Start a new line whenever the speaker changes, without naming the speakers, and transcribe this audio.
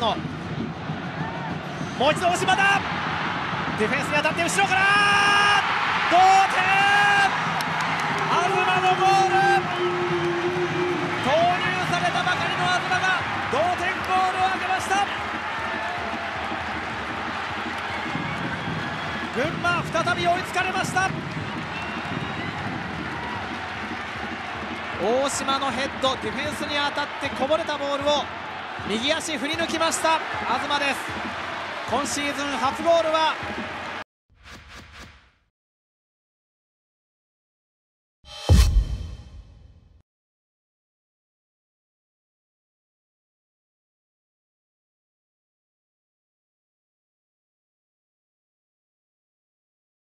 のもう一度大島だ。ディフェンスに当たって後ろから。同点。東のゴール投入されたばかりの東が同点ゴールを挙げました。群馬再び追いつかれました。大島のヘッドディフェンスに当たってこぼれたボールを右足振り抜きました。東です。今シーズン初ゴールは